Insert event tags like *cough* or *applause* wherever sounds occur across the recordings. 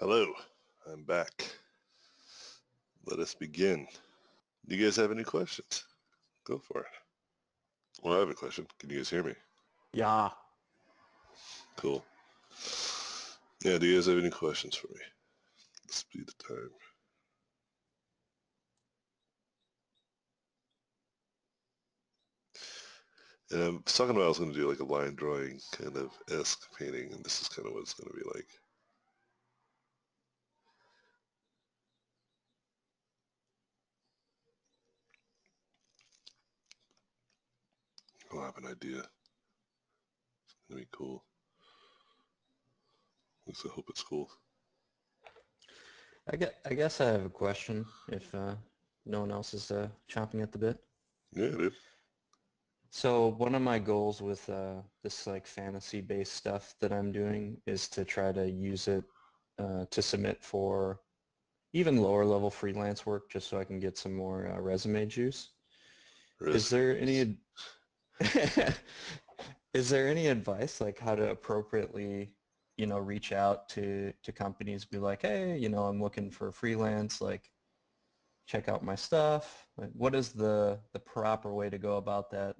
Hello, I'm back. Let us begin. Do you guys have any questions? Go for it. Well, I have a question. Can you guys hear me? Yeah. Cool. Yeah, do you guys have any questions for me? Let's Speed of time. And I was talking about I was going to do like a line drawing kind of esque painting, and this is kind of what it's going to be like. Oh, I have an idea. It's to be cool. At least I hope it's cool. I guess, I guess I have a question if uh, no one else is uh, chomping at the bit. Yeah, dude. So one of my goals with uh, this like fantasy-based stuff that I'm doing is to try to use it uh, to submit for even lower level freelance work just so I can get some more uh, resume juice. Is there any *laughs* is there any advice like how to appropriately you know reach out to to companies be like hey you know i'm looking for freelance like check out my stuff like, what is the the proper way to go about that?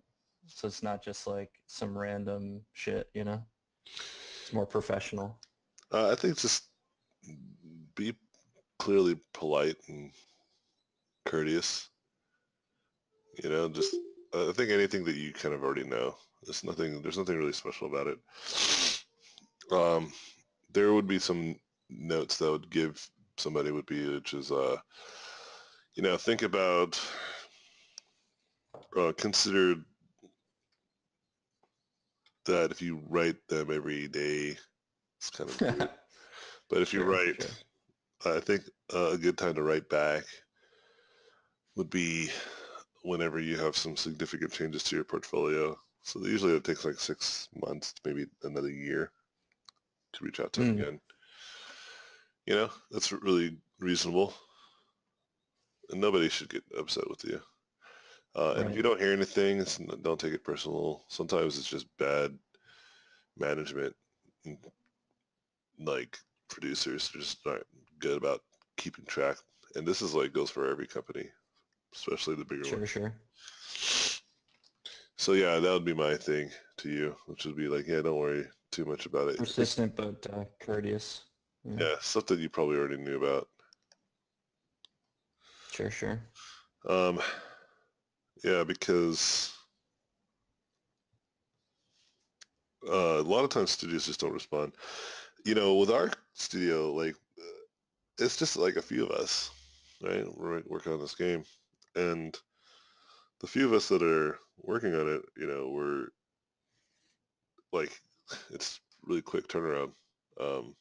So it's not just like some random shit you know? It's more professional. Uh, I think just be clearly polite and courteous. You know, just I think anything that you kind of already know. There's nothing. There's nothing really special about it. Um, there would be some notes that would give somebody would be which is uh, you know, think about uh, consider that if you write them every day, it's kind of weird. *laughs* But if you Sure, write, sure. I think uh, a good time to write back would be whenever you have some significant changes to your portfolio. So usually it takes like six months, maybe another year to reach out to Mm. again. You know, that's really reasonable. And nobody should get upset with you. Uh, and if you don't hear anything, it's, don't take it personal. Sometimes it's just bad management. Like producers just are just not good about keeping track. And this is like goes for every company, especially the bigger ones. sure sure So yeah, that would be my thing to you, which would be like, yeah, don't worry too much about it. persistent but uh, courteous Yeah, stuff that you probably already knew about. sure sure Um, yeah, because uh, a lot of times studios just don't respond. You know, with our studio, like it's just like a few of us, right? We're working on this game, and the few of us that are working on it, you know, we're like, *sighs* it's really quick turnaround. Um,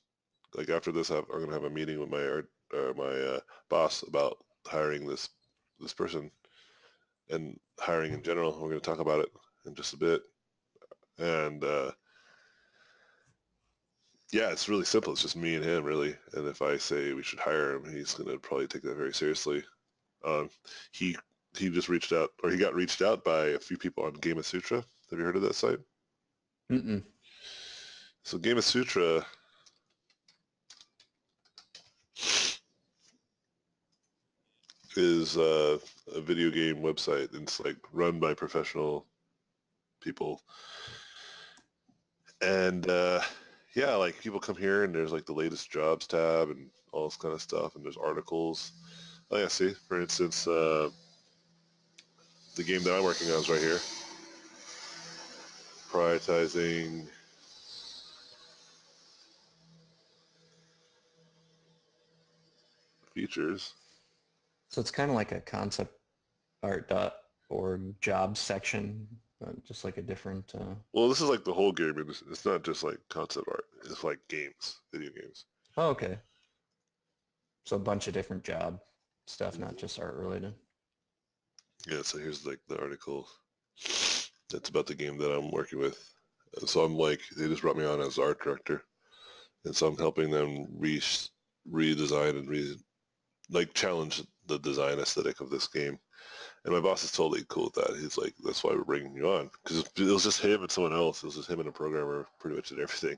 like after this, I'm gonna have a meeting with my art, my uh, boss about hiring this this person and hiring in general. We're gonna talk about it in just a bit, and uh, yeah, it's really simple. It's just me and him, really. And if I say we should hire him, he's gonna probably take that very seriously. Um, he he just reached out, or he got reached out by a few people on Gamasutra. Have you heard of that site? Mm-mm. So Gamasutra is uh, a video game website. and It's like run by professional people, and uh, yeah, like people come here and there's like the latest jobs tab and all this kind of stuff, and there's articles. Oh yeah, see, for instance, uh, the game that I'm working on is right here. Prioritizing features. So it's kind of like a concept art dot job section, just like a different. Uh, Well, this is like the whole game. and It's, it's not just like concept art. It's like games, video games. oh, okay. So a bunch of different job stuff, not just art related. Yeah, so here's like the article that's about the game that I'm working with. So I'm like, they just brought me on as art director. And so I'm helping them re- redesign and re- like challenge the design aesthetic of this game. And my boss is totally cool with that. He's like, that's why we're bringing you on. Because it was just him and someone else. It was just him and a programmer pretty much did everything.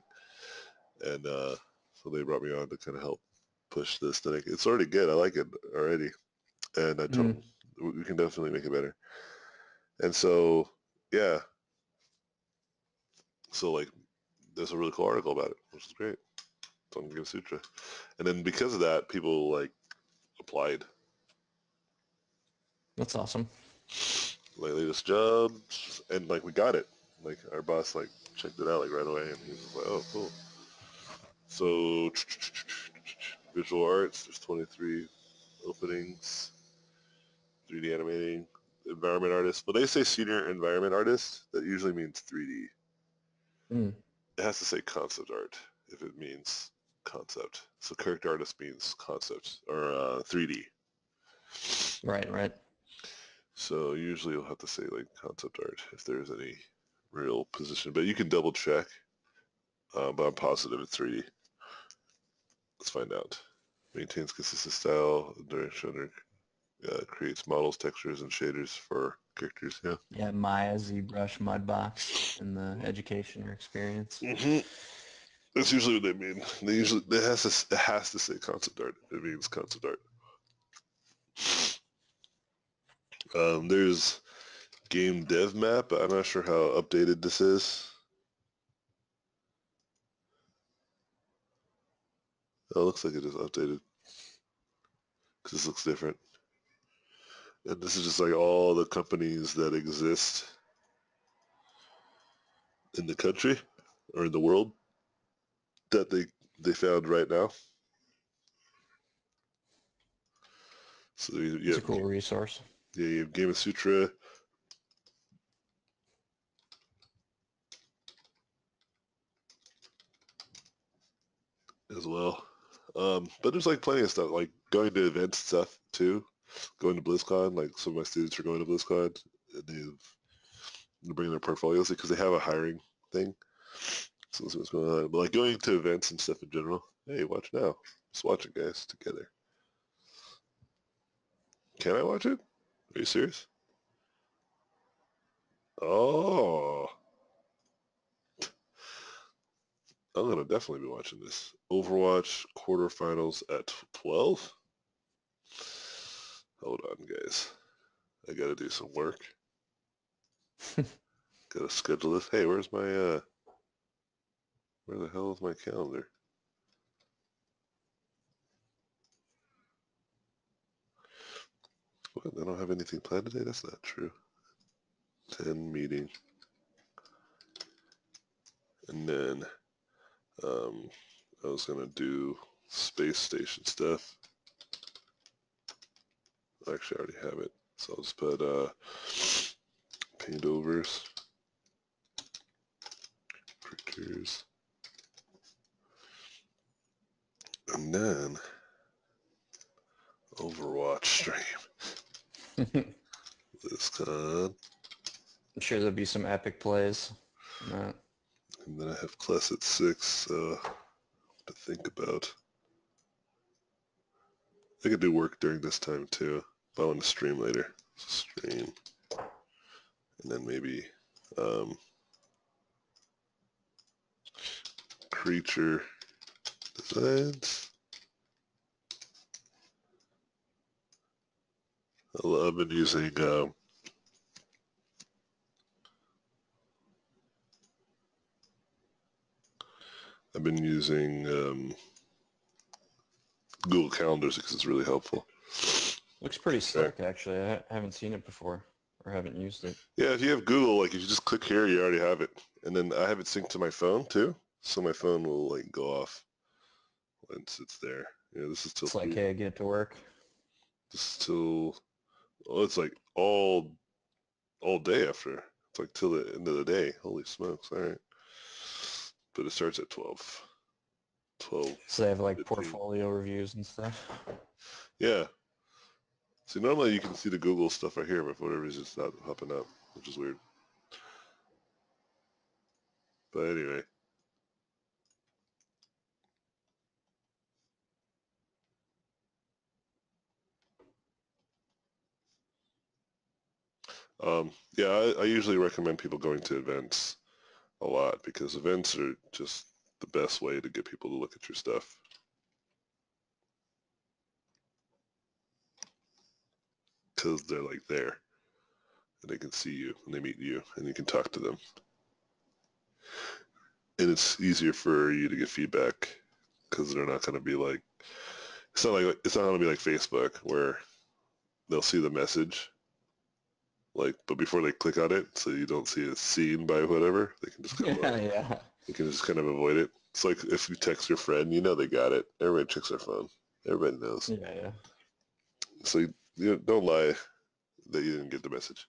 And uh, so they brought me on to kind of help push this. Then I, it's already good. I like it already, and I told Mm. we can definitely make it better. And so yeah, so like there's a really cool article about it, which is great. It's on Gamasutra, and then because of that, people like applied That's awesome. like latest jobs, and like we got it. Like our boss like checked it out like right away, and he was like, "Oh, cool." So visual arts, there's 23 openings. 3D animating, environment artist. When they say senior environment artist, that usually means 3D. Mm. It has to say concept art if it means concept. So character artist means concept or uh, 3D. Right, right. So usually you'll have to say like concept art if there's any real position, but you can double check. Uh, but I'm positive it's 3D. Let's find out. Maintains consistent style, direction, uh, creates models, textures, and shaders for characters. Yeah. Yeah, Maya, ZBrush, Mudbox, and the education or experience. Mm-hmm. That's usually what they mean. They usually it has to it has to say concept art. It means concept art. Um, there's game dev map. I'm not sure how updated this is. Oh, it looks like it is updated because this looks different. And this is just like all the companies that exist in the country or in the world that they they found right now. So you, you It's a cool resource. yeah, you have Gamasutra. As well. Um, but there's like plenty of stuff, like going to events stuff too. Going to BlizzCon, like some of my students are going to BlizzCon. And they've they're bringing their portfolios because they have a hiring thing. So what's going on. But like going to events and stuff in general. Hey, watch now. Let's watch it, guys, together. Can I watch it? Are you serious? Oh. I'm gonna definitely be watching this. Overwatch quarterfinals at 12. Hold on, guys. I gotta do some work. *laughs* gotta schedule this. Hey, where's my uh? Where the hell is my calendar? What? I don't have anything planned today. That's not true. 10 meeting. And then um, I was gonna do space station stuff. Actually, I already have it. So I'll just put uh, paint overs, pictures, and then Overwatch stream. *laughs* I'm sure there'll be some epic plays. that. And then I have class at six. So to think about. I could do work during this time too, but I want to stream later. Stream, and then maybe um, creature designs. I've been using um, I've been using um, Google Calendars because it's really helpful. Looks pretty slick, actually. I haven't seen it before or haven't used it. Yeah, if you have Google, like if you just click here, you already have it. And then I have it synced to my phone too, so my phone will like go off once it's there. Yeah, this is till It's like, hey, get to work. this is till oh, it's like all all day after. It's like till the end of the day. Holy smokes! All right, but it starts at 12. 12. So they have like 15. portfolio reviews and stuff. Yeah. See, normally you can see the Google stuff right here, but for whatever reason, it's not popping up, which is weird. But anyway. Um, yeah, I, I usually recommend people going to events a lot because events are just the best way to get people to look at your stuff. Because they're like there and they can see you and they meet you and you can talk to them. And it's easier for you to get feedback because they're not going to be like, it's not like, it's not going to be like Facebook where they'll see the message like, but before they click on it, so you don't see it seen by whatever, they can just kind Yeah, of, yeah. you can just kind of avoid it. It's like if you text your friend, you know they got it. Everybody checks their phone. Everybody knows. Yeah, yeah. So you, you don't lie that you didn't get the message.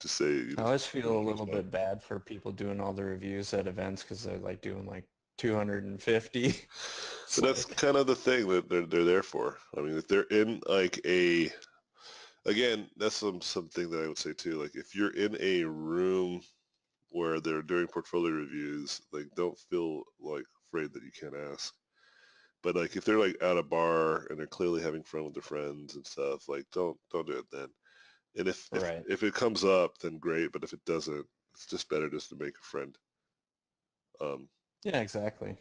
to say you I always feel a little bit bad for people doing all the reviews at events because they're like doing like 250. so *laughs* that's like- kind of the thing that they're they're there for. I mean, if they're in like a, again, that's some something that I would say too. Like if you're in a room where they're doing portfolio reviews, like don't feel like afraid that you can't ask. But like if they're like at a bar and they're clearly having fun with their friends and stuff, like don't don't do it then. And if if, Right. if it comes up, then great. But if it doesn't, it's just better just to make a friend. Um, yeah, exactly.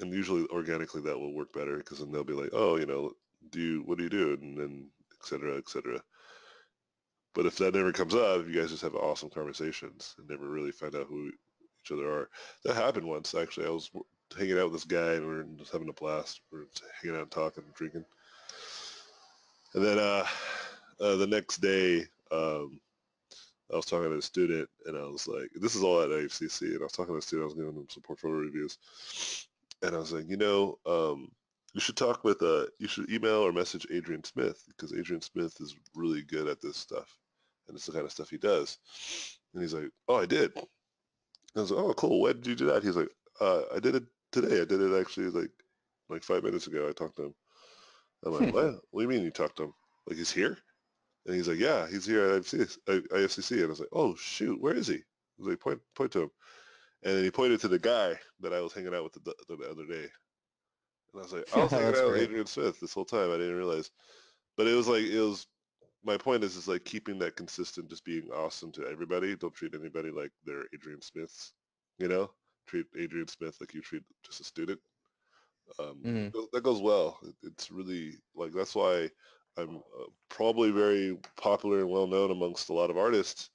and usually organically that will work better because then they'll be like, oh, you know, do you, what do you do? And then et cetera, et cetera. But if that never comes up, you guys just have awesome conversations and never really find out who each other are. That happened once, actually. I was hanging out with this guy and we were just having a blast. We were just hanging out, and talking, and drinking. And then uh, uh, the next day, um, I was talking to a student and I was like, this is all at AFCC, and I was talking to a student, I was giving him some portfolio reviews. And I was like, you know, um, you should talk with, uh, you should email or message Adrian Smith because Adrian Smith is really good at this stuff. And it's the kind of stuff he does. And he's like, oh, I did. And I was like, oh, cool. When did you do that? He's like, uh, I did it today. I did it actually like like five minutes ago. I talked to him. I'm like, what? What do you mean you talked to him? Like he's here? And he's like, yeah, he's here at IFCC. IFCC. And I was like, oh shoot, where is he? I was like, point point to him. And then he pointed to the guy that I was hanging out with the, the other day. And I was like, *laughs* I was That's out with. Adrian Smith this whole time. I didn't realize. But it was like it was. My point is, is like keeping that consistent, just being awesome to everybody. Don't treat anybody like they're Adrian Smiths. You know, treat Adrian Smith like you treat just a student. Um, Mhm. That goes well. It's really like that's why I'm uh, probably very popular and well known amongst a lot of artists.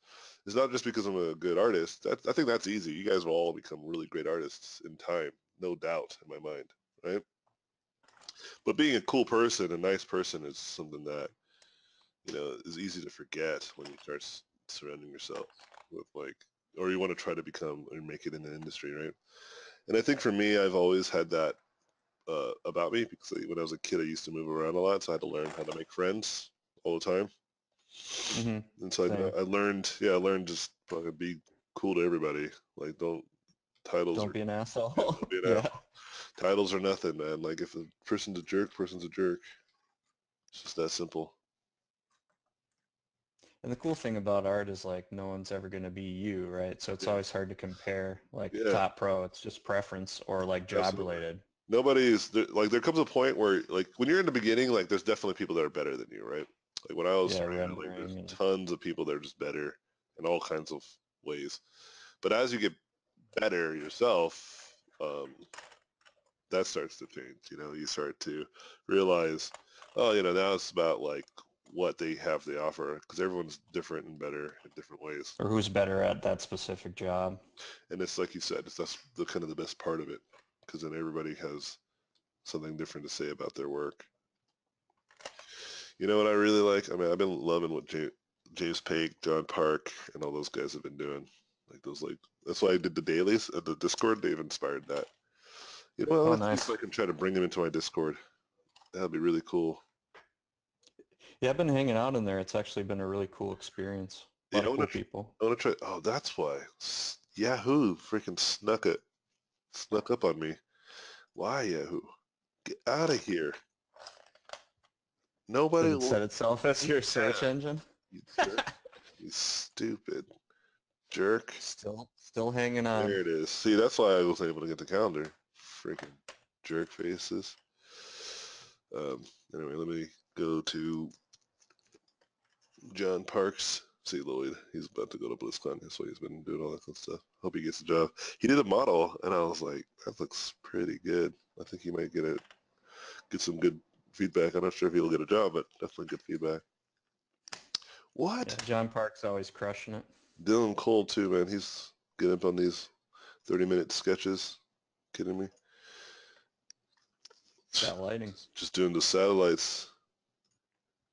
It's not just because I'm a good artist. That, I think that's easy. You guys will all become really great artists in time, no doubt in my mind, right? But being a cool person, a nice person, is something that you know is easy to forget when you start surrounding yourself with like, or you want to try to become or make it in the industry, right? And I think for me, I've always had that uh, about me because when I was a kid, I used to move around a lot, so I had to learn how to make friends all the time. Mhm. And so I, I learned, yeah, I learned just fucking be cool to everybody. Like don't titles Don't are be an asshole. *laughs* don't be an *laughs* yeah. asshole. Titles are nothing, man. Like if a person's a jerk, person's a jerk. It's just that simple. And the cool thing about art is like no one's ever going to be you, right? So it's Yeah. always hard to compare like Yeah. top pro. It's just preference or like job Absolutely. related. Nobody's there, like there comes a point where like when you're in the beginning, like there's definitely people that are better than you, right? Like when I was Yeah, like there's tons of people that are just better in all kinds of ways. But as you get better yourself, um, that starts to change. You know, you start to realize, oh, you know, now it's about like what they have to offer because everyone's different and better in different ways. Or who's better at that specific job. And it's like you said, it's that's the kind of the best part of it because then everybody has something different to say about their work. You know what I really like? I mean, I've been loving what James Paick, John Park, and all those guys have been doing. Like those, like that's why I did the dailies at the Discord. They've inspired that. You know, Oh, see nice. if I can try to bring them into my Discord. That'd be really cool. Yeah, I've been hanging out in there. It's actually been a really cool experience. A Yeah, lot I of cool tr- people. I want to try. Oh, that's why S- Yahoo freaking snuck it, snuck up on me. Why Yahoo? Get out of here. Nobody. It set itself as your search Yeah. engine? you, jerk. you stupid jerk. Still, still hanging on. There it is. See, that's why I was able to get the calendar. Freaking jerk faces. Um, anyway, let me go to John Parks. See Lloyd. He's about to go to BlizzCon. That's why he's been doing all that kind of stuff. Hope he gets the job. He did a model, and I was like, that looks pretty good. I think he might get it, get some good feedback. I'm not sure if he'll get a job, but definitely good feedback. What? Yeah, John Park's always crushing it. Dylan Cole too, man. He's getting up on these 30 minute sketches. Kidding me? That lighting. Just doing the satellites.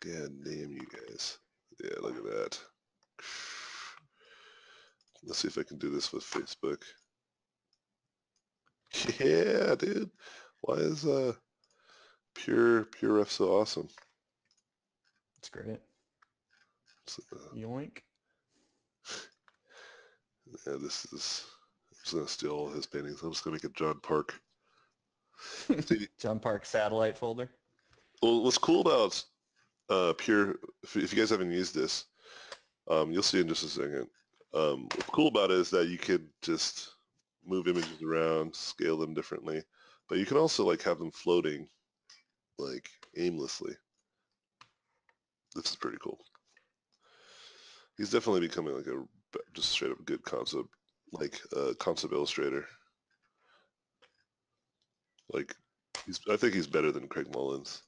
God damn you guys. Yeah, look at that. Let's see if I can do this with Facebook. *laughs* Yeah, dude. Why is uh pure pure F so awesome? It's great. So, uh, Yoink. *laughs* yeah, this is. I'm just gonna steal all his paintings. I'm just gonna make a John Park. *laughs* *laughs* John Park satellite folder. well, what's cool about uh, Pure, if, if you guys haven't used this, um, you'll see in just a second. Um, what's cool about it is that you could just move images around, scale them differently, but you can also like have them floating, like aimlessly. This is pretty cool. He's definitely becoming like a just straight up good concept, like uh, concept illustrator. Like, he's I think he's better than Craig Mullins.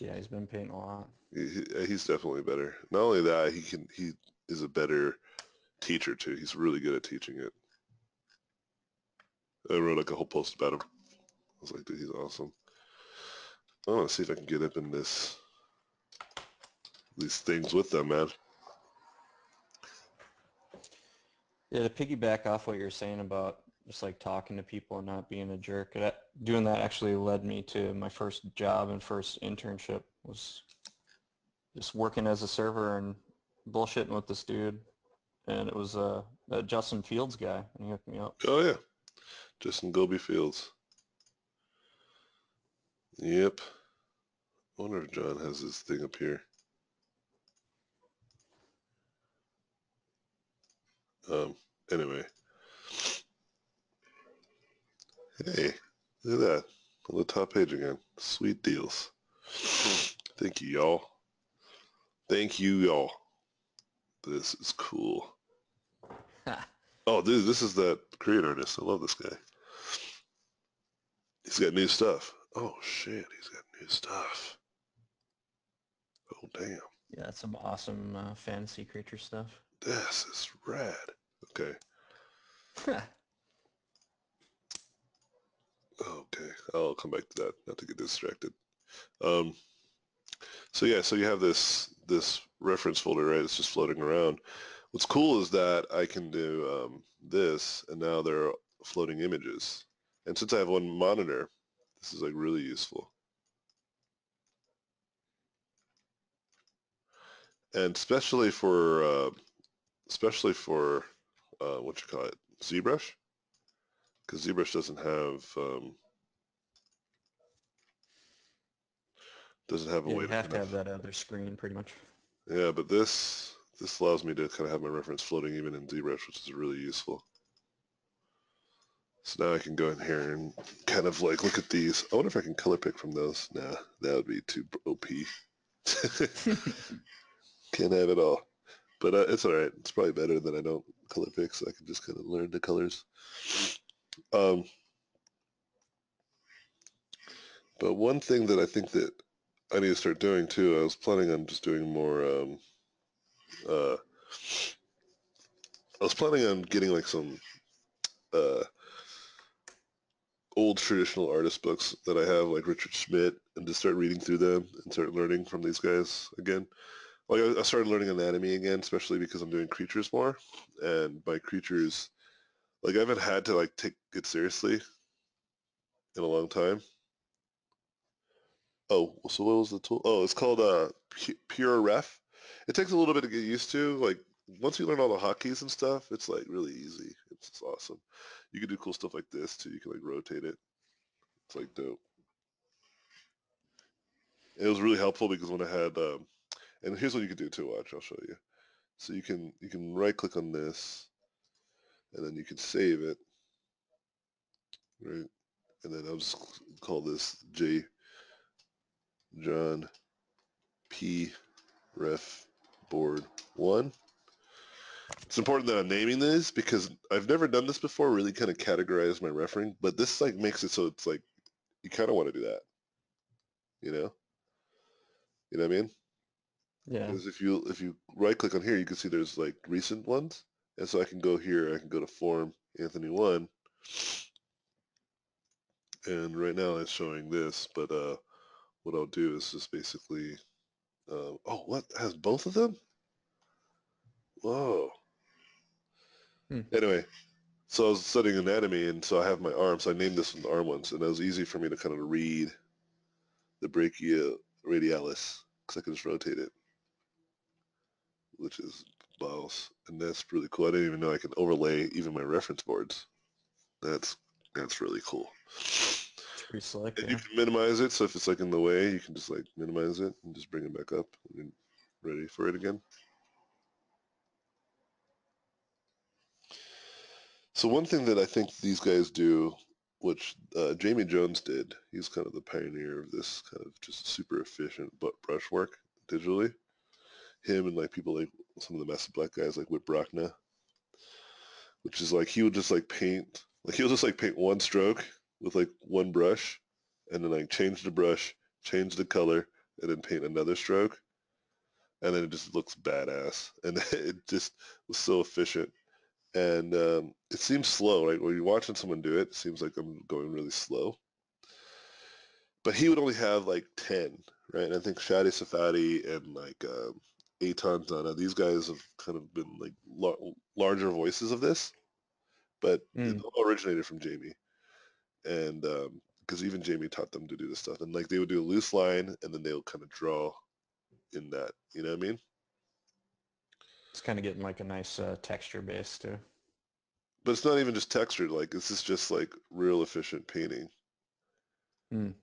Yeah, he's been painting a lot. He, he- uh, he's definitely better. Not only that, he can he is a better teacher too. He's really good at teaching it. I wrote like a whole post about him. I was like, dude, he's awesome. I want to see if I can get up in this these things with them, man. Yeah, to piggyback off what you're saying about just like talking to people and not being a jerk, doing that actually led me to my first job and first internship was just working as a server and bullshitting with this dude. And it was uh, a Justin Fields guy, and he hooked me up. Oh yeah, Justin Goby Fields. Yep. I wonder if John has this thing up here. Um. Anyway. Hey, look at that on the top page again. Sweet deals. Thank you, y'all. Thank you, y'all. This is cool. *laughs* Oh, dude, this is that Korean artist. I love this guy. He's got new stuff. Oh, shit, he's got new stuff. Oh, damn. Yeah, that's some awesome uh, fantasy creature stuff. This is rad. Okay. *laughs* Okay, I'll come back to that, not to get distracted. Um, so yeah, so you have this this reference folder, right? It's just floating around. What's cool is that I can do um, this, and now there are floating images. And since I have one monitor, this is like really useful. And especially for uh, especially for uh, what you call it, ZBrush, because ZBrush doesn't have um, doesn't have a Yeah, way you to have to have that other screen pretty much. Yeah, but this this allows me to kind of have my reference floating even in ZBrush, which is really useful. So now I can go in here and kind of like look at these. I wonder if I can color pick from those. Nah, that would be too OP. *laughs* *laughs* Can't have it all. But uh, it's all right. It's probably better than I don't color pick, so I can just kind of learn the colors. Um, but one thing that I think that I need to start doing too, I was planning on just doing more. Um, uh, I was planning on getting like some uh, old traditional artist books that I have, like Richard Schmid, and just start reading through them and start learning from these guys again. Like I, I started learning anatomy again, especially because I'm doing creatures more, and by creatures, like I haven't had to like take it seriously in a long time. Oh, so what was the tool? Oh, it's called uh, PureRef. It takes a little bit to get used to. Like once you learn all the hotkeys and stuff, it's like really easy. It's awesome. You can do cool stuff like this too. You can like rotate it. It's like dope. It was really helpful because when I had, um, and here's what you can do too. Watch, I'll show you. So you can you can right click on this, and then you can save it, right? And then I'll just call this J John P Ref Board 1. It's important that I'm naming this because I've never done this before, really kind of categorize my referring, but this like makes it so it's like you kind of want to do that. You know? You know what I mean? Yeah. Because if you if you right click on here, you can see there's like recent ones, and so I can go here. I can go to form Anthony one, and right now it's showing this. But uh, what I'll do is just basically, uh, oh, what has both of them? Whoa. Hmm. Anyway, so I was studying anatomy, and so I have my arm. So I named this one the arm ones, and it was easy for me to kind of read the brachia radialis because I could just rotate it, which is Biles, and that's really cool. I didn't even know I can overlay even my reference boards. That's that's really cool. Pretty slick. And Yeah. you can minimize it, so if it's like in the way, you can just like minimize it and just bring it back up when ready for it again. So one thing that I think these guys do, which uh, Jamie Jones did, he's kind of the pioneer of this kind of just super efficient but brush work digitally. Him and like people like some of the massive black guys like Whit Brachna, which is like he would just like paint, like he'll just like paint one stroke with like one brush, and then like change the brush, change the color, and then paint another stroke, and then it just looks badass, *laughs* and it just was so efficient and um, it seems slow, right? When you're watching someone do it, it seems like I'm going really slow. But he would only have like 10, right? And I think Shaddy Safadi and like um, Eytan Zana, these guys have kind of been like lar- larger voices of this, but it Mm. all originated from Jamie. And because even Jamie taught them to do this stuff. And like they would do a loose line and then they'll kind of draw in that, you know what I mean? It's kind of getting like a nice uh, texture base too. But it's not even just textured, like this is just like real efficient painting. Mm.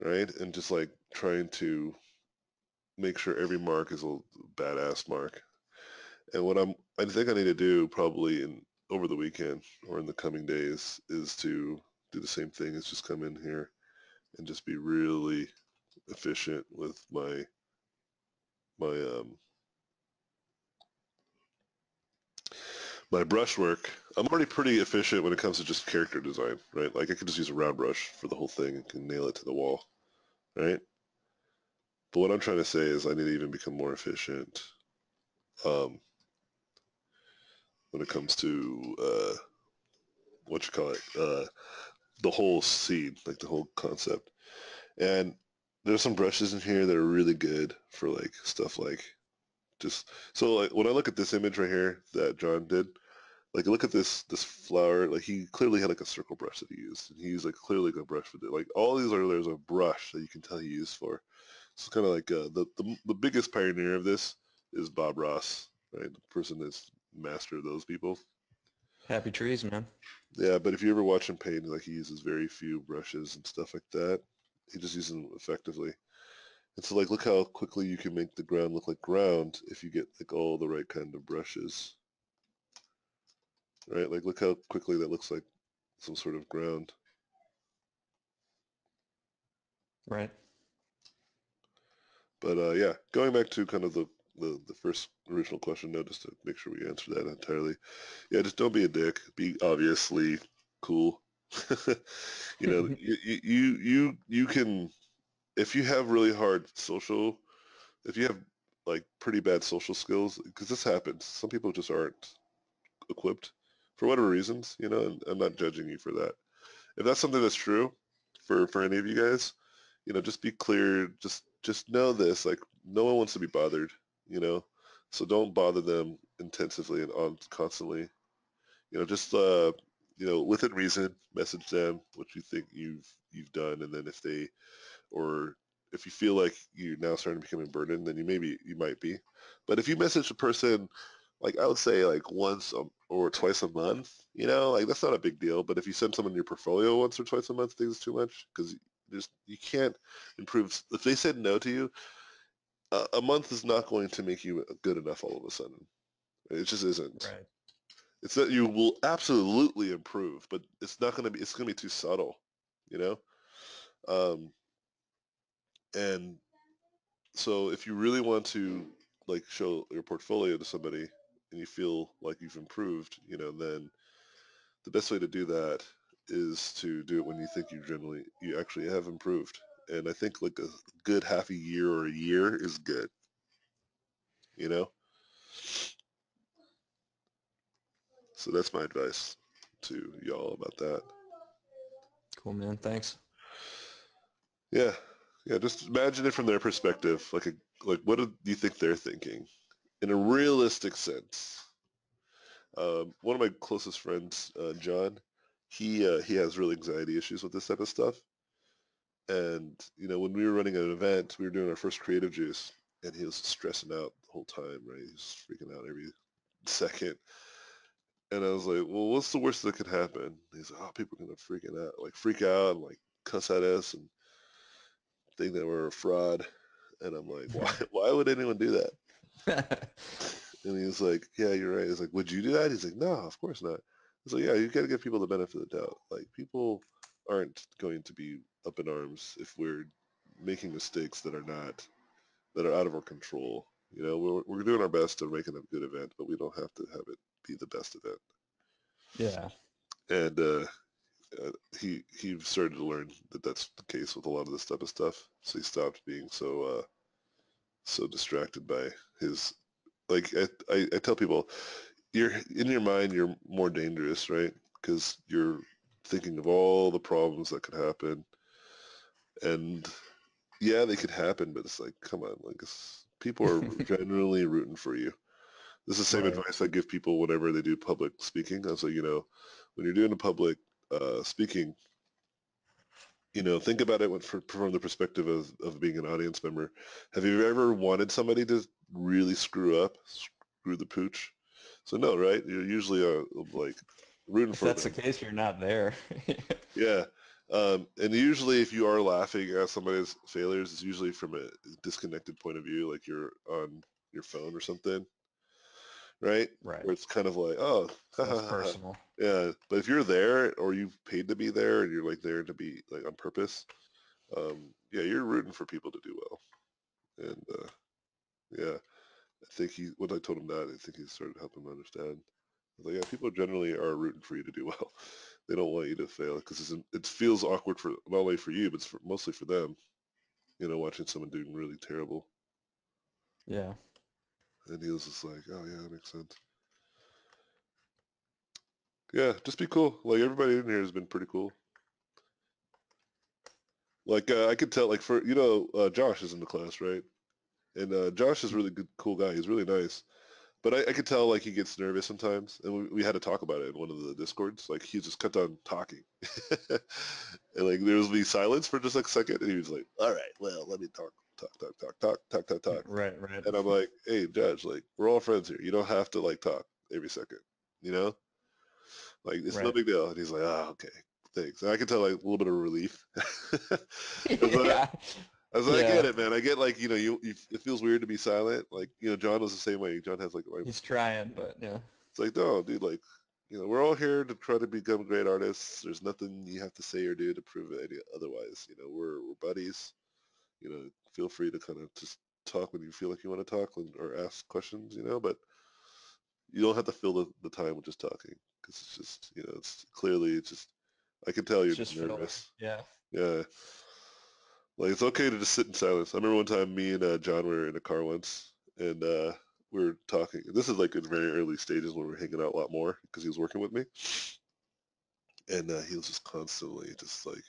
right? And just like trying to make sure every mark is a badass mark. And what I'm, I think I need to do probably in over the weekend or in the coming days is to do the same thing. Is just come in here and just be really efficient with my my um my brush work. I'm already pretty efficient when it comes to just character design, right? Like I could just use a round brush for the whole thing and can nail it to the wall, right? But what I'm trying to say is I need to even become more efficient um, when it comes to uh, what you call it, uh, the whole seed, like the whole concept. And there's some brushes in here that are really good for like stuff like just so like when I look at this image right here that John did, like look at this this flower, like he clearly had like a circle brush that he used, and he used like clearly a brush for it. Like all these are there's a brush that you can tell he used for. So it's kind of like uh, the, the the biggest pioneer of this is Bob Ross, right? The person that's master of those people. Happy trees, man. Yeah, but if you ever watch him paint, like he uses very few brushes and stuff like that. He just uses them effectively. And so like look how quickly you can make the ground look like ground if you get like all the right kind of brushes. Right? Like look how quickly that looks like some sort of ground. Right. But uh, yeah, going back to kind of the, the, the first original question, no, just to make sure we answer that entirely. Yeah, just don't be a dick. Be obviously cool. *laughs* you know, *laughs* you, you you you can if you have really hard social, if you have like pretty bad social skills, because this happens. Some people just aren't equipped for whatever reasons. You know, and I'm not judging you for that. If that's something that's true for for any of you guys, you know, just be clear. Just just know this. Like, no one wants to be bothered. You know, so don't bother them intensively and on constantly. You know, just uh, you know, within reason, message them what you think you've you've done, and then if they or if you feel like you're now starting to become a burden, then you maybe you might be. But if you message a person, like I would say, like once a, or twice a month, you know, like that's not a big deal. But if you send someone your portfolio once or twice a month, it's too much because just you can't improve. If they said no to you, a, a month is not going to make you good enough all of a sudden. It just isn't. Right. It's that you will absolutely improve, but it's not going to be. It's going to be too subtle, you know. Um, and so if you really want to like show your portfolio to somebody and you feel like you've improved, you know, then the best way to do that is to do it when you think you generally you actually have improved. And I think like a good half a year or a year is good. you know? So that's my advice to y'all about that. Cool, man. Thanks. Yeah. Yeah, just imagine it from their perspective. Like, a, like what do you think they're thinking in a realistic sense? Um, one of my closest friends, uh, John, he uh, he has real anxiety issues with this type of stuff. And you know, when we were running an event, we were doing our first creative juice, and he was stressing out the whole time. Right, he was freaking out every *laughs* second. And I was like, well, what's the worst that could happen? He's like, oh, people are gonna freaking out, like freak out and like cuss at us and think that we're a fraud. And I'm like, why? *laughs* Why would anyone do that? *laughs* and he's like, yeah, you're right. He's like, would you do that? He's like, no, of course not. Like, yeah, you got to give people the benefit of the doubt. Like, people aren't going to be up in arms if we're making mistakes that are not that are out of our control. You know, we're, we're doing our best to make it a good event, but we don't have to have it be the best event. Yeah. And uh, uh, he he started to learn that that's the case with a lot of this type of stuff. So he stopped being so uh, so distracted by his like I, I, I tell people you're in your mind you're more dangerous right because you're thinking of all the problems that could happen and yeah they could happen but it's like come on like people are *laughs* generally rooting for you this is the same right. advice I give people whenever they do public speaking. I like, you know, when you're doing a public uh, speaking, you know, think about it from the perspective of, of being an audience member. Have you ever wanted somebody to really screw up, screw the pooch? So no, right? You're usually uh, like rooting if for that's them. the case, you're not there. *laughs* yeah. Um, and usually if you are laughing at somebody's failures, it's usually from a disconnected point of view, like you're on your phone or something right? Right. Where it's kind of like, oh, *laughs* personal. Yeah, but if you're there or you've paid to be there and you're like there to be like on purpose, um, yeah, you're rooting for people to do well. And uh, yeah, I think he when I told him that, I think he started helping him understand. Like, yeah, people generally are rooting for you to do *laughs* well. They don't want you to fail because it feels awkward for not only for you, but it's for, mostly for them. You know, watching someone doing really terrible. Yeah. And he was just like, oh yeah, that makes sense. Yeah, just be cool. Like everybody in here has been pretty cool. Like uh, I could tell, like for you know, uh, Josh is in the class, right? And uh, Josh is a really good, cool guy. He's really nice. But I, I could tell like he gets nervous sometimes, and we, we had to talk about it in one of the discords. Like he just cut on talking, *laughs* and like there was be silence for just like a second, and he was like, "All right, well, let me talk talk, talk, talk, talk, talk, talk, talk. Right, right. And I'm like, hey, Judge, like we're all friends here. You don't have to like talk every second, you know? Like it's right. no big deal. And he's like, ah, oh, okay, thanks. And I can tell like a little bit of relief. *laughs* *laughs* yeah. I yeah. I get it, man. I get like, you know, you, you, it feels weird to be silent. Like, you know, John was the same way. John has like, like he's trying, but yeah. It's like, no, dude, like, you know, we're all here to try to become great artists. There's nothing you have to say or do to prove it otherwise. You know, we're, we're buddies. You know, feel free to kind of just talk when you feel like you want to talk or ask questions, you know, but you don't have to fill the, the time with just talking because it's just, you know, it's clearly it's just, I can tell you're just nervous. Yeah. Yeah. Like it's okay to just sit in silence. I remember one time me and uh, John were in a car once and uh, we were talking. This is like in very early stages when we were hanging out a lot more because he was working with me. And uh, he was just constantly just like,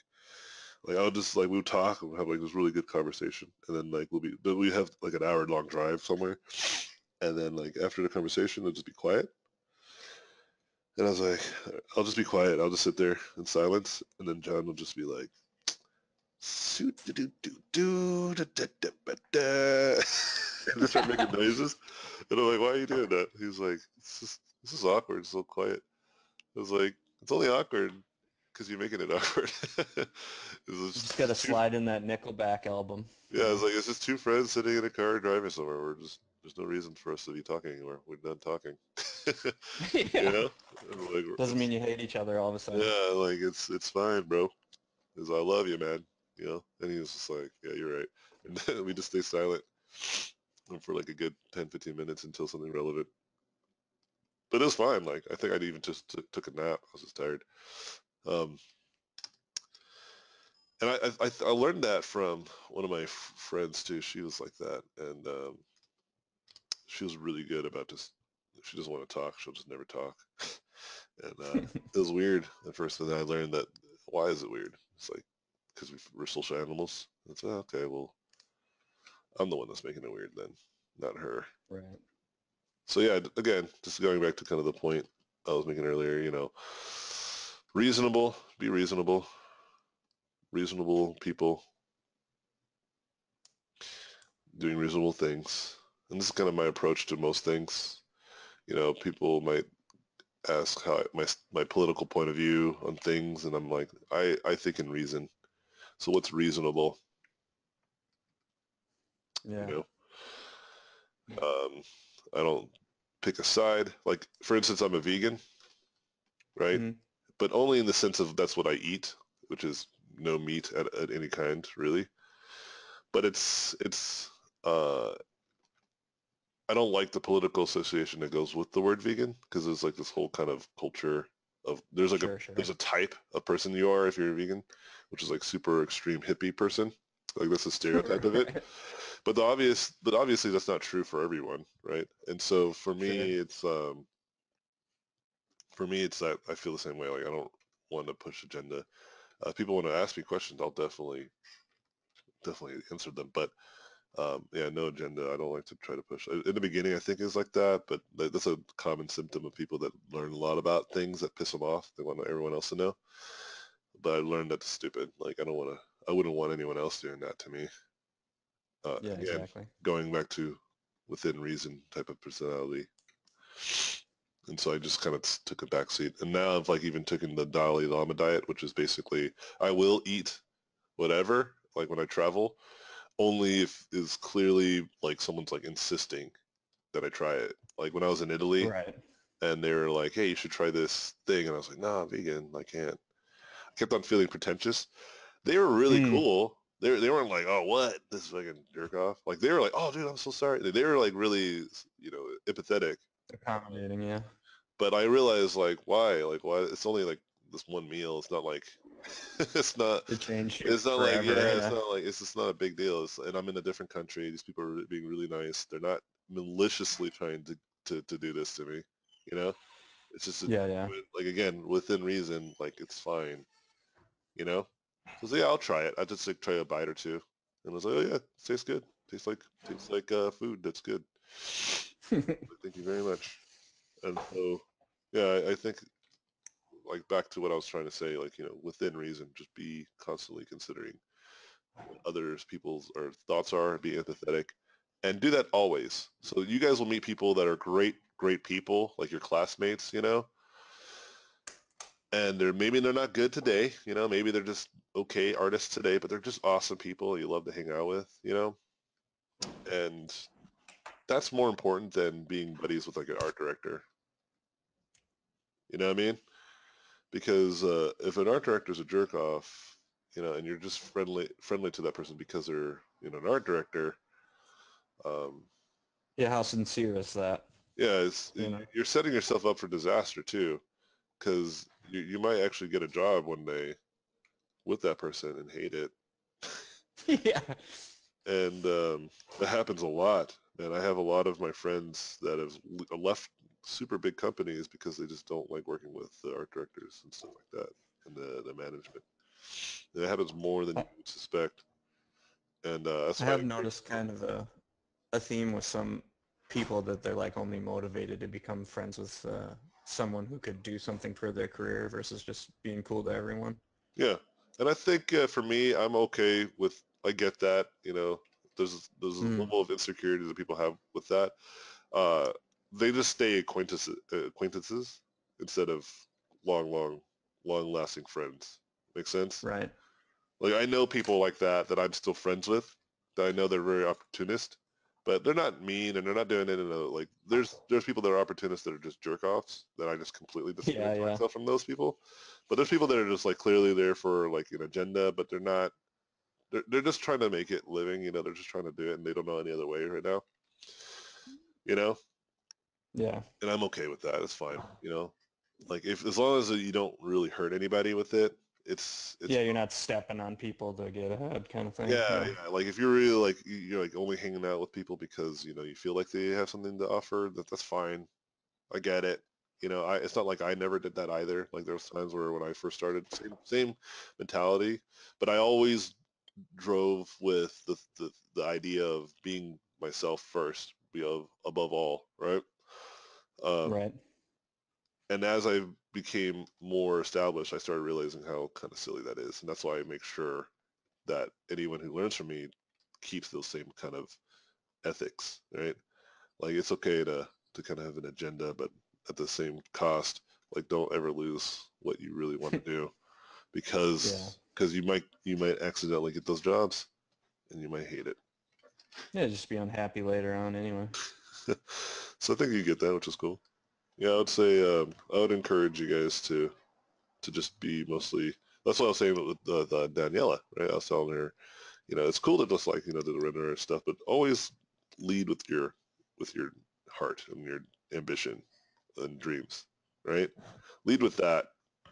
like I'll just like we'll talk and have like this really good conversation, and then like we'll be but we have like an hour long drive somewhere, and then like after the conversation, it'll just be quiet. And I was like, I'll just be quiet. I'll just sit there in silence, and then John will just be like, and just start making noises. And I'm like, "Why are you doing that?" He's like, "It's just this is awkward. It's so quiet." I was like, "It's only awkward because you're making it *laughs* awkward. just, just gotta slide in that Nickelback album. Yeah, it's like it's just two friends sitting in a car driving somewhere. We're just there's no reason for us to be talking anymore. We're done talking. yeah. *laughs* *laughs* You know? like, Doesn't mean you hate each other all of a sudden. Yeah, like it's it's fine, bro. Because I love you, man. You know? And he was just like, yeah, you're right. *laughs* And we just stay silent for like a good 10, 15 minutes until something relevant. But it was fine. Like I think I'd even just t- took a nap. I was just tired. Um, and I, I, I learned that from one of my friends too. She was like that, and um, she was really good about just if she doesn't want to talk, she'll just never talk. *laughs* and uh, *laughs* it was weird at first, and then I learned that why is it weird? It's like because we're social animals. It's like, okay, well, I'm the one that's making it weird then, not her. Right. So yeah, again, just going back to kind of the point I was making earlier, you know, reasonable, be reasonable, reasonable people doing reasonable things. And this is kind of my approach to most things. You know, people might ask how I, my my political point of view on things, and I'm like, I I think in reason. So what's reasonable? Yeah. You know, um, I don't pick a side. Like for instance, I'm a vegan, right? Mm-hmm. But only in the sense of that's what I eat, which is no meat at, at any kind, really. But it's it's uh, I don't like the political association that goes with the word vegan because there's like this whole kind of culture of there's like sure, a sure. there's a type of person you are if you're a vegan, which is like super extreme hippie person. Like that's a stereotype of it. *laughs* But the obvious but obviously that's not true for everyone, right? And so for me sure. it's um for me it's that I feel the same way. Like I don't want to push agenda. Uh, if people want to ask me questions, I'll definitely definitely answer them. But um, yeah, no agenda. I don't like to try to push. In the beginning, I think it's like that, but that's a common symptom of people that learn a lot about things that piss them off. They want everyone else to know. But I learned that's stupid. Like I don't want to. I wouldn't want anyone else doing that to me. Uh, yeah, again, exactly. Going back to within reason type of personality. And so I just kind of took a backseat. And now I've like even taken the Dalai Lama diet, which is basically I will eat whatever, like when I travel, only if is clearly like someone's like insisting that I try it. Like when I was in Italy, right. and they were like, "Hey, you should try this thing," and I was like, "Nah, vegan. I can't." I kept on feeling pretentious. They were really mm. cool. They they weren't like, "Oh, what this fucking jerk off." Like they were like, "Oh, dude, I'm so sorry." They, they were like really, you know, empathetic, accommodating, yeah. But I realized like, why? Like, why? It's only like this one meal. It's not like *laughs* it's not. It's not like yeah, yeah, It's not like it's just not a big deal. It's, and I'm in a different country. These people are being really nice. They're not maliciously trying to, to, to do this to me. You know, it's just a, yeah, yeah. Like again, within reason, like it's fine. You know, so yeah, I'll try it. I just like try a bite or two, and I was like, oh yeah, tastes good. Tastes like tastes like uh, food. That's good. *laughs* Thank you very much. And so, yeah, I, I think like back to what I was trying to say, like, you know, within reason, just be constantly considering what others people's or thoughts are, be empathetic and do that always. So you guys will meet people that are great, great people, like your classmates, you know, and they're maybe they're not good today, you know, maybe they're just okay artists today, but they're just awesome people you love to hang out with, you know, and that's more important than being buddies with like an art director. You know what I mean? Because uh, if an art director is a jerk off, you know, and you're just friendly friendly to that person because they're you know an art director. Um, yeah, how sincere is that? Yeah, it's you know? you're setting yourself up for disaster too, because you you might actually get a job one day with that person and hate it. *laughs* yeah. And um, that happens a lot. And I have a lot of my friends that have left super big companies because they just don't like working with the art directors and stuff like that and the, the management. And it happens more than you would suspect. And uh, I have noticed kind of a, a theme with some people that they're like only motivated to become friends with uh, someone who could do something for their career versus just being cool to everyone. Yeah, and I think uh, for me, I'm okay with. I get that. You know, there's there's a mm. level of insecurity that people have with that. Uh, they just stay acquaintances, uh, acquaintances instead of long, long, long-lasting friends. Make sense? Right. Like I know people like that that I'm still friends with. That I know they're very opportunist, but they're not mean and they're not doing it in a like. There's there's people that are opportunists that are just jerk offs that I just completely *laughs* disconnect yeah, yeah. myself from those people. But there's people that are just like clearly there for like an agenda, but they're not. They're they're just trying to make it living. You know, they're just trying to do it, and they don't know any other way right now. You know, yeah. And I'm okay with that. It's fine. You know, like if as long as you don't really hurt anybody with it, it's, it's yeah, you're not stepping on people to get ahead, kind of thing. yeah, yeah. Like if you're really like you're like only hanging out with people because you know you feel like they have something to offer, that that's fine. I get it. You know, I, it's not like I never did that either. Like there was times where when I first started, same same mentality, but I always drove with the the, the idea of being myself first, be of above all, right? Um, right. And as I became more established, I started realizing how kind of silly that is, and that's why I make sure that anyone who learns from me keeps those same kind of ethics, right? Like it's okay to to kind of have an agenda, but at the same cost, like don't ever lose what you really want to *laughs* do, because because you might you might accidentally get those jobs, and you might hate it. Yeah, just be unhappy later on anyway. *laughs* so I think you get that, which is cool. Yeah, I would say um, I would encourage you guys to to just be mostly. That's what I was saying with the, the Daniela, right? I was telling her, you know, it's cool to just like you know do the render stuff, but always lead with your with your heart and your ambition and dreams, right? Lead with that.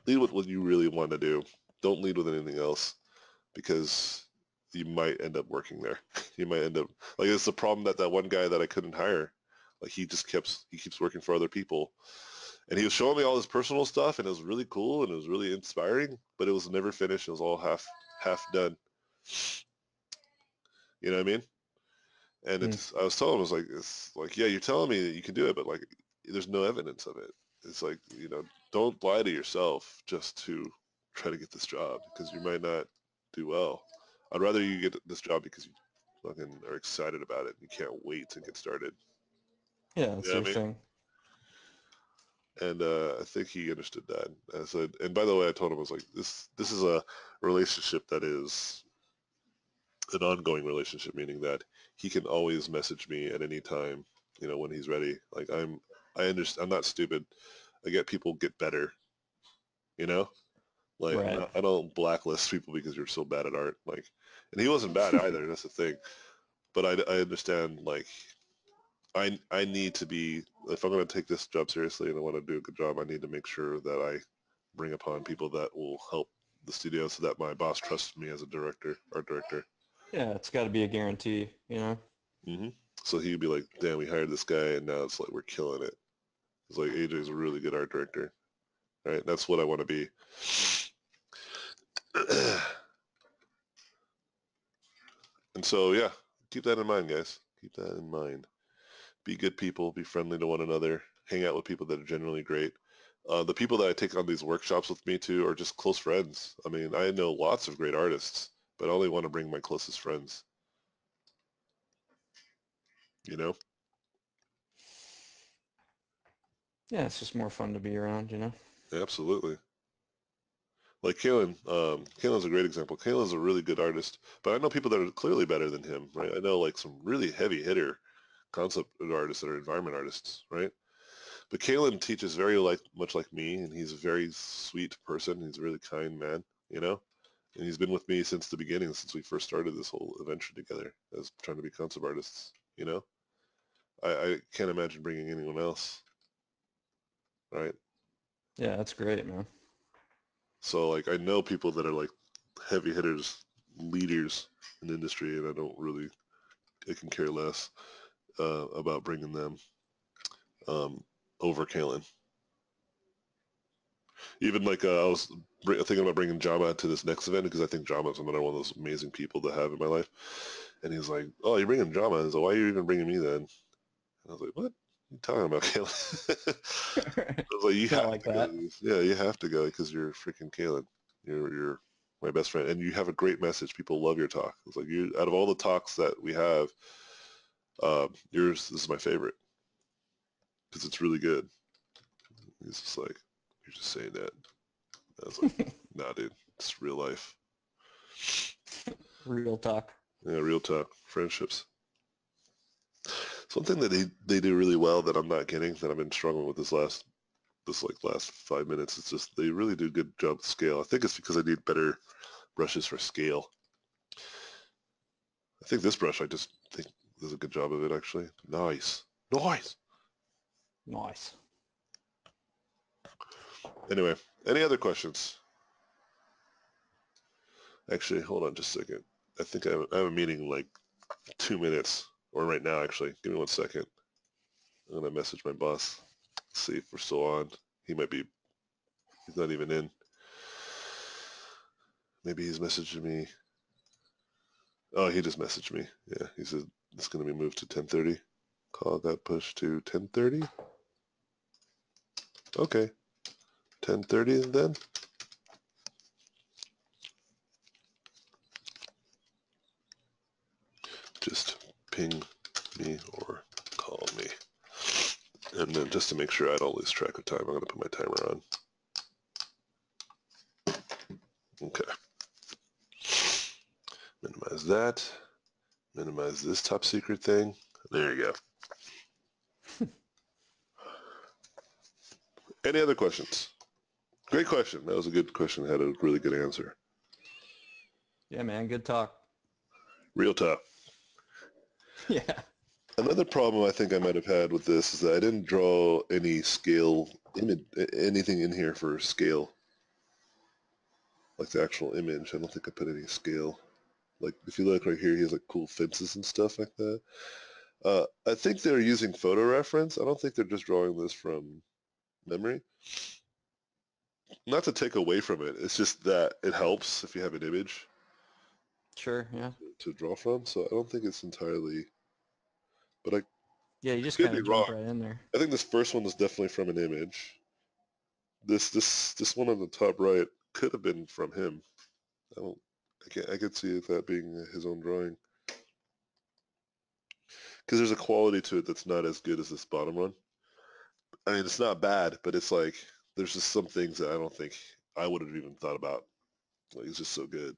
Lead with what you really want to do. Don't lead with anything else because you might end up working there. *laughs* You might end up like it's the problem that that one guy that I couldn't hire, like he just keeps he keeps working for other people, and he was showing me all his personal stuff, and it was really cool and it was really inspiring, but it was never finished. It was all half half done. You know what I mean? And mm. it's I was telling him I was like it's like yeah you're telling me that you can do it, but like there's no evidence of it. It's like you know don't lie to yourself just to try to get this job because you might not do well. I'd rather you get this job because you fucking are excited about it. You can't wait to get started. Yeah, that's you know your I mean? thing. And uh, I think he understood that. I said, and by the way, I told him I was like, this this is a relationship that is an ongoing relationship, meaning that he can always message me at any time, you know, when he's ready. Like I'm, I understand. I'm not stupid. I get people get better, you know. Like right. I don't blacklist *laughs* people because you're so bad at art. Like, and he wasn't bad *laughs* either. That's the thing. But I, I understand. Like, I I need to be if I'm going to take this job seriously and I want to do a good job. I need to make sure that I bring upon people that will help the studio so that my boss trusts me as a director, art director. Yeah, it's got to be a guarantee, you know. hmm So he'd be like, "Damn, we hired this guy, and now it's like we're killing it." It's like AJ's a really good art director, right? That's what I want to be. *clears throat* and so, yeah, keep that in mind, guys. Keep that in mind. Be good people. Be friendly to one another. Hang out with people that are generally great. Uh, the people that I take on these workshops with me too are just close friends. I mean, I know lots of great artists, but I only want to bring my closest friends. You know? Yeah, it's just more fun to be around, you know? Absolutely like Kalen, um, Kalen's a great example. Kalen's a really good artist, but I know people that are clearly better than him, right? I know like some really heavy hitter concept artists that are environment artists, right? But Kalen teaches very like much like me, and he's a very sweet person. He's a really kind man, you know, and he's been with me since the beginning, since we first started this whole adventure together as trying to be concept artists, you know. I, I can't imagine bringing anyone else, right? Yeah, that's great, man. So like I know people that are like heavy hitters, leaders in the industry, and I don't really, I can care less uh, about bringing them um, over Kalen. Even like uh, I was thinking about bringing Jama to this next event because I think Jama is another one of those amazing people to have in my life. And he's like, "Oh, you're bringing Jama?" And so why are you even bringing me then? And I was like, "What? you talking about, Kalen? *laughs* I was like, you have like to that. go. Yeah, you have to go because you're freaking Kalen. You're you're my best friend, and you have a great message. People love your talk. It's like you out of all the talks that we have, uh, yours this is my favorite because it's really good. He's just like, you're just saying that. I was like, *laughs* nah, dude, it's real life. Real talk. Yeah, real talk. Friendships. Something that they, they do really well that I'm not getting, that I've been struggling with this last this like last five minutes, it's just they really do a good job with scale. I think it's because I need better brushes for scale. I think this brush, I just think does a good job of it actually. Nice. Nice. Nice. Anyway, any other questions? Actually, hold on just a second. I think I have, I have a meeting in like two minutes, or right now actually. Give me one second. I'm gonna message my boss, see if we're still on. He might be, he's not even in. Maybe he's messaging me. Oh, he just messaged me. Yeah, he said it's gonna be moved to 10:30. Call got pushed to 10:30. Okay, 10:30 then. Just ping me or call me. And then just to make sure I don't lose track of time, I'm going to put my timer on. Okay. Minimize that. Minimize this top secret thing. There you go. *laughs* Any other questions? Great question. That was a good question. Had a really good answer. Yeah, man. Good talk. Real talk. *laughs* Yeah. Another problem I think I might have had with this is that I didn't draw any scale image, anything in here for scale, like the actual image. I don't think I put any scale. Like if you look right here, he has like cool fences and stuff like that. Uh, I think they're using photo reference. I don't think they're just drawing this from memory. Not to take away from it. It's just that it helps if you have an image. Sure. Yeah. To draw from. So I don't think it's entirely but I yeah, you just kind of jump right in there. I think this first one is definitely from an image. This this this one on the top right could have been from him. I don't. I can I could see that being his own drawing. Because there's a quality to it that's not as good as this bottom one. I mean, it's not bad, but it's like there's just some things that I don't think I would have even thought about. Like it's just so good.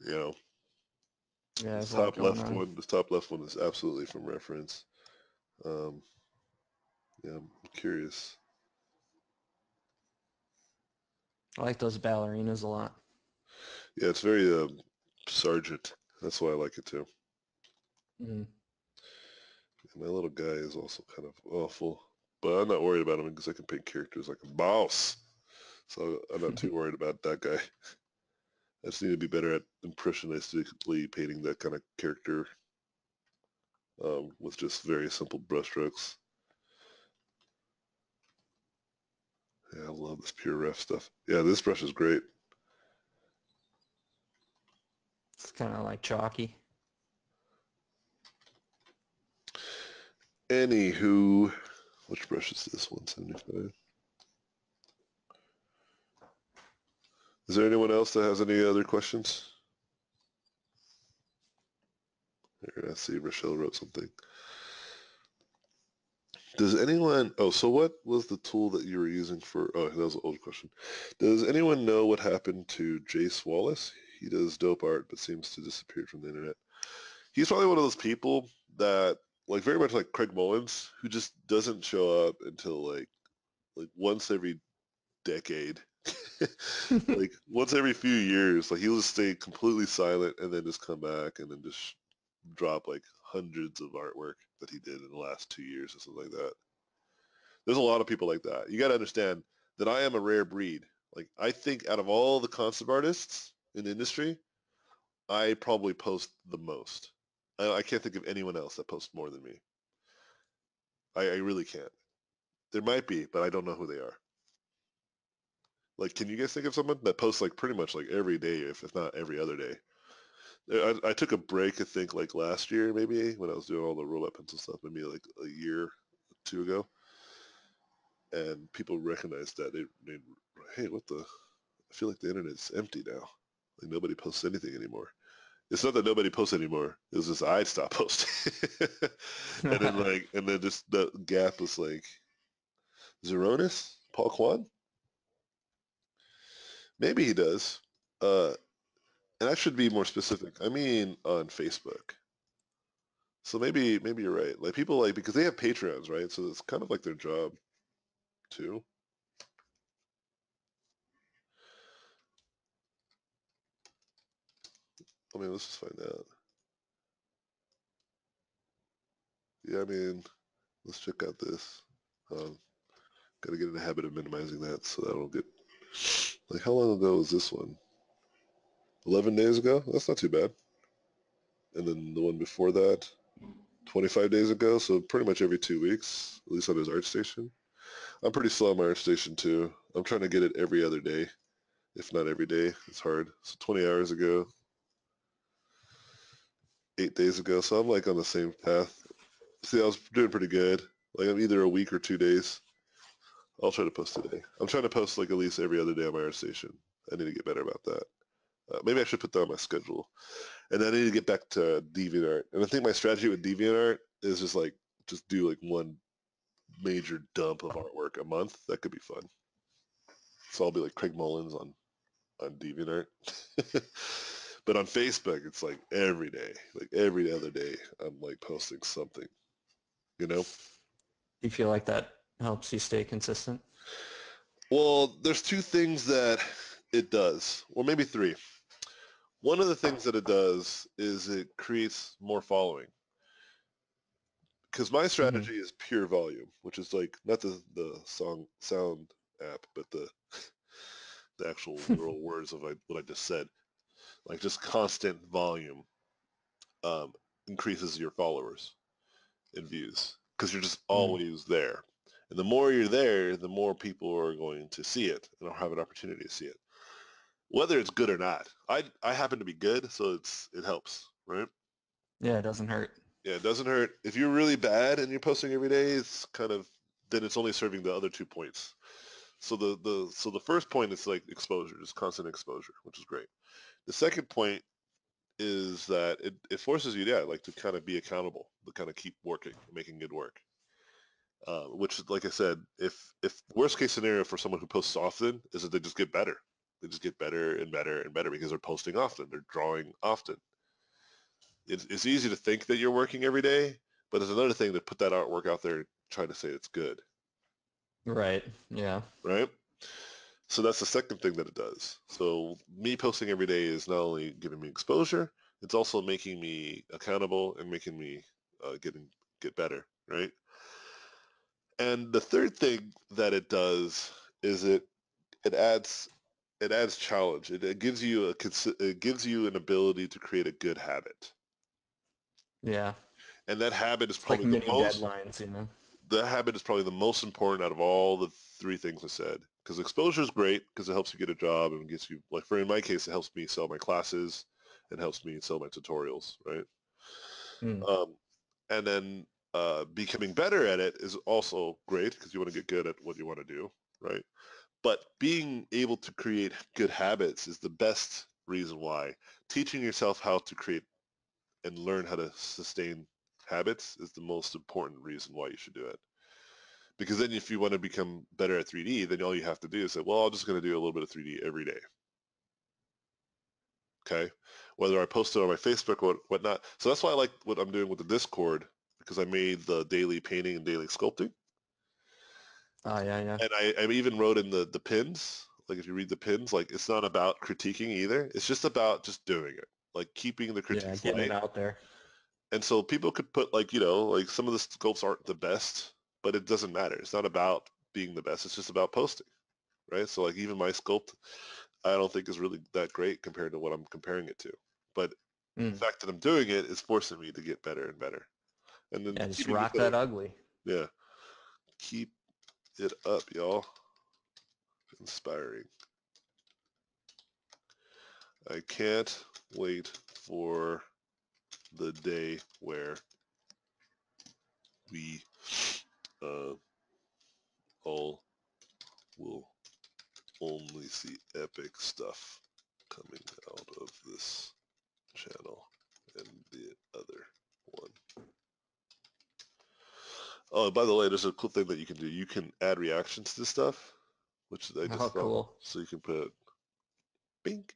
You know. Yeah, this top left on. one, this top left one is absolutely from reference. Um, yeah, I'm curious. I like those ballerinas a lot. Yeah, it's very um, Sargent. That's why I like it too. Mm-hmm. My little guy is also kind of awful, but I'm not worried about him because I can paint characters like a boss. So I'm not too *laughs* worried about that guy. I just need to be better at impressionistically painting that kind of character um, with just very simple brushstrokes. Yeah, I love this PureRef stuff. Yeah, this brush is great. It's kind of like chalky. Anywho, which brush is this? 175. Is there anyone else that has any other questions? Here, I see Rochelle wrote something. Does anyone, oh, so what was the tool that you were using for, oh, that was an old question. Does anyone know what happened to Jace Wallace? He does dope art, but seems to disappear from the internet. He's probably one of those people that, like very much like Craig Mullins, who just doesn't show up until like, like once every decade *laughs* like *laughs* once every few years, like he'll just stay completely silent and then just come back and then just drop like hundreds of artwork that he did in the last two years or something like that. There's a lot of people like that. You got to understand that I am a rare breed. Like I think out of all the concept artists in the industry, I probably post the most. I, I can't think of anyone else that posts more than me. I, I really can't. There might be, but I don't know who they are. Like, can you guys think of someone that posts like pretty much like every day, if, if not every other day? I, I took a break, I think, like last year maybe when I was doing all the robot pencil stuff, maybe like a year, two ago, and people recognized that they, they, hey, what the? I feel like the internet's empty now. Like nobody posts anything anymore. It's not that nobody posts anymore. It was just I stopped *laughs* posting, and then *laughs* like, and then just the gap was like, Zeronis, Paul Kwan. Maybe he does. Uh, and I should be more specific. I mean on Facebook. So maybe maybe you're right. Like people like because they have Patreons, right? So it's kind of like their job too. I mean, let's just find out. Yeah, I mean, let's check out this. Um, gotta get in the habit of minimizing that so that I don't get Like how long ago was this one? 11 days ago? That's not too bad. And then the one before that, 25 days ago. So pretty much every two weeks, at least on his ArtStation. I'm pretty slow on my ArtStation too. I'm trying to get it every other day, if not every day. It's hard. So 20 hours ago, eight days ago. So I'm like on the same path. See, I was doing pretty good. Like I'm either a week or two days. I'll try to post today. I'm trying to post like at least every other day on my ArtStation. I need to get better about that. Uh, maybe I should put that on my schedule. And then I need to get back to DeviantArt. And I think my strategy with DeviantArt is just like just do like one major dump of artwork a month. That could be fun. So I'll be like Craig Mullins on on DeviantArt. *laughs* but on Facebook, it's like every day, like every other day, I'm like posting something. You know? Do you feel like that helps you stay consistent? Well, there's two things that it does, or maybe three. One of the things that it does is it creates more following. Because my strategy mm-hmm. is pure volume, which is like not the, the song sound app, but the the actual *laughs* literal words of what I just said. Like just constant volume um, increases your followers and views because you're just mm. always mm. there. And the more you're there, the more people are going to see it and have an opportunity to see it whether it's good or not. I I happen to be good, so it's it helps, right? Yeah, it doesn't hurt. Yeah, it doesn't hurt. If you're really bad and you're posting every day, it's kind of then it's only serving the other two points. So the the so the first point is like exposure, just constant exposure, which is great. The second point is that it, it forces you, yeah, like to kind of be accountable, to kind of keep working, making good work. Uh, which, like I said, if if worst case scenario for someone who posts often is that they just get better, they just get better and better and better because they're posting often. They're drawing often. It's, it's easy to think that you're working every day, but it's another thing to put that artwork out there trying to say it's good. Right. Yeah. Right. So that's the second thing that it does. So me posting every day is not only giving me exposure, it's also making me accountable and making me uh, getting get better. Right. And the third thing that it does is it it adds it adds challenge. It, it gives you a it gives you an ability to create a good habit. Yeah. And that habit is probably like the most deadlines, you know. That habit is probably the most important out of all the three things I said. Because exposure is great because it helps you get a job and gets you like for in my case it helps me sell my classes and helps me sell my tutorials, right? Mm. Um, and then uh, becoming better at it is also great because you want to get good at what you want to do, right? But being able to create good habits is the best reason why. Teaching yourself how to create and learn how to sustain habits is the most important reason why you should do it. Because then if you want to become better at 3D, then all you have to do is say, well, I'm just going to do a little bit of 3D every day. Okay? Whether I post it on my Facebook or whatnot. So that's why I like what I'm doing with the Discord because I made the daily painting and daily sculpting. Oh yeah, yeah. And I, I even wrote in the the pins, like if you read the pins, like it's not about critiquing either. It's just about just doing it, like keeping the critiques yeah, getting light. it out there. And so people could put like you know like some of the sculpts aren't the best, but it doesn't matter. It's not about being the best. It's just about posting, right? So like even my sculpt, I don't think is really that great compared to what I'm comparing it to. But mm. the fact that I'm doing it is forcing me to get better and better. And then yeah, just rock that ugly. Yeah, keep it up, y'all. Inspiring. I can't wait for the day where we uh, all will only see epic stuff coming out of this channel and the other one. Oh, by the way, there's a cool thing that you can do. You can add reactions to stuff, which I just oh, cool. So you can put bink,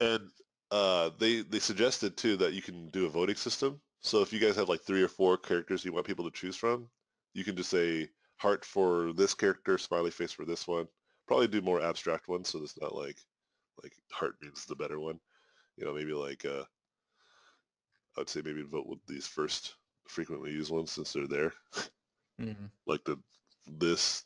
and uh, they they suggested too that you can do a voting system. So if you guys have like three or four characters you want people to choose from, you can just say heart for this character, smiley face for this one. Probably do more abstract ones, so it's not like like heart means the better one. You know, maybe like uh, I would say maybe vote with these first frequently used ones since they're there. *laughs* Mm-hmm. Like the this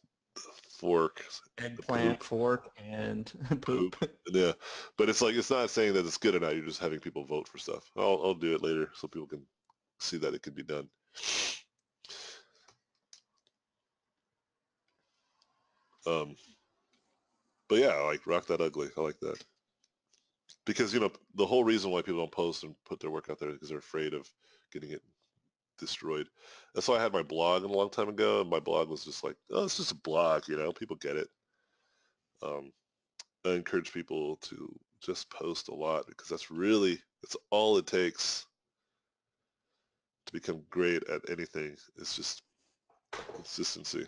fork, eggplant, poop. fork, and *laughs* poop. Yeah, but it's like it's not saying that it's good or not. You're just having people vote for stuff. I'll I'll do it later so people can see that it can be done. Um, but yeah, I like rock that ugly. I like that because you know the whole reason why people don't post and put their work out there is because they're afraid of getting it destroyed. That's why I had my blog a long time ago, and my blog was just like, oh, it's just a blog, you know, people get it. Um, I encourage people to just post a lot because that's really that's all it takes to become great at anything. It's just consistency.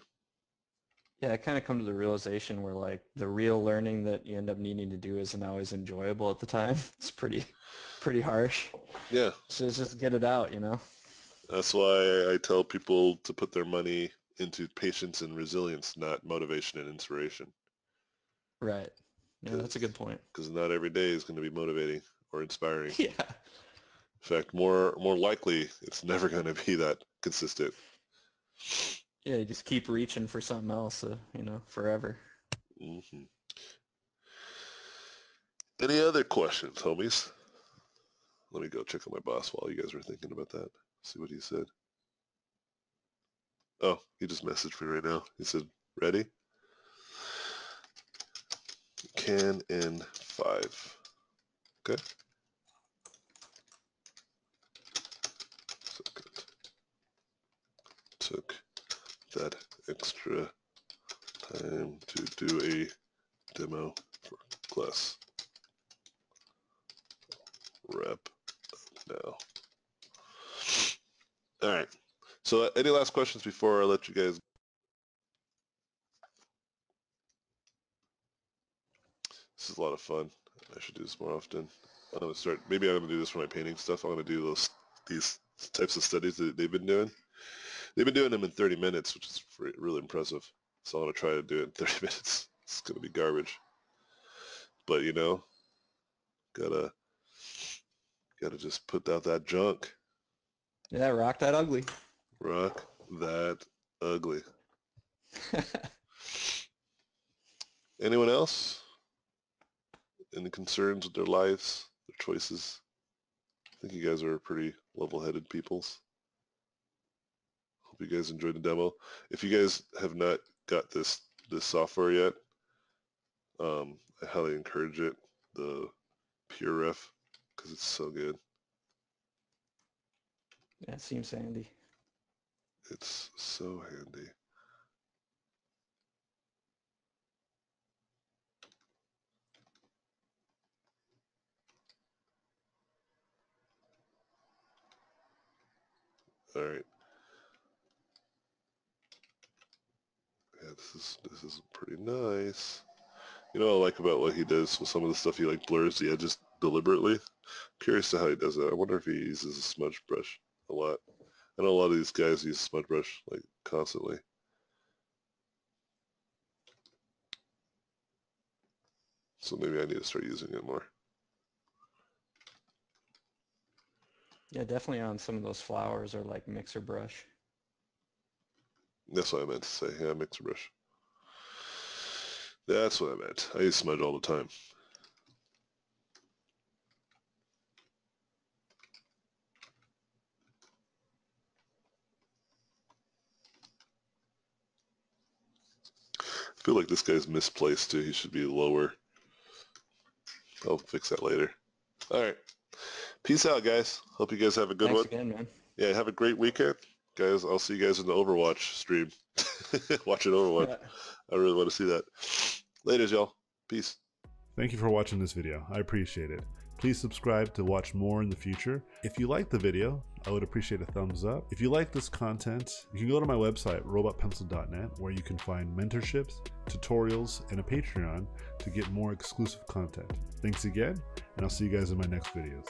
Yeah, I kind of come to the realization where like the real learning that you end up needing to do isn't always enjoyable at the time. *laughs* It's pretty, pretty harsh. Yeah. So it's just get it out, you know. That's why I tell people to put their money into patience and resilience, not motivation and inspiration. Right. Yeah, that's a good point. *laughs* Because not every day is going to be motivating or inspiring. Yeah. In fact, more more likely, it's never going to be that consistent. Yeah, you just keep reaching for something else, uh, you know, forever. hmm Any other questions, homies? Let me go check on my boss while you guys were thinking about that. See what he said. Oh, he just messaged me right now. He said, ready? Can in five. Okay. Took that extra time to do a demo for class. Wrap now. All right. So, uh, any last questions before I let you guys? This is a lot of fun. I should do this more often. I'm gonna start. Maybe I'm gonna do this for my painting stuff. I'm gonna do those these types of studies that they've been doing. They've been doing them in 30 minutes, which is really impressive. So I'm gonna try to do it in *laughs* 30 minutes. It's gonna be garbage. But you know, gotta gotta just put out that junk. Yeah, rock that ugly. Rock that ugly. *laughs* Anyone else? Any concerns with their lives, their choices? I think you guys are pretty level-headed peoples. Hope you guys enjoyed the demo. If you guys have not got this this software yet, um, I highly encourage it. The PureRef, because it's so good. It seems handy. It's so handy. All right. Yeah, this is this is pretty nice. You know what I like about what he does with some of the stuff he like blurs the edges deliberately. Curious to how he does that. I wonder if he uses a smudge brush a lot. I know a lot of these guys use smudge brush like constantly. So maybe I need to start using it more. Yeah, definitely on some of those flowers or like mixer brush. That's what I meant to say. Yeah, mixer brush. That's what I meant. I use smudge all the time. Feel like this guy's misplaced too. He should be lower. I'll fix that later. All right. Peace out, guys. Hope you guys have a good Thanks one. again, man. Yeah, have a great weekend. Guys, I'll see you guys in the Overwatch stream. *laughs* Watching Overwatch. Yeah. I really want to see that. Laters, y'all. Peace. Thank you for watching this video. I appreciate it. Please subscribe to watch more in the future. If you liked the video, I would appreciate a thumbs up. If you like this content, you can go to my website, robotpencil.net, where you can find mentorships, tutorials, and a Patreon to get more exclusive content. Thanks again, and I'll see you guys in my next videos.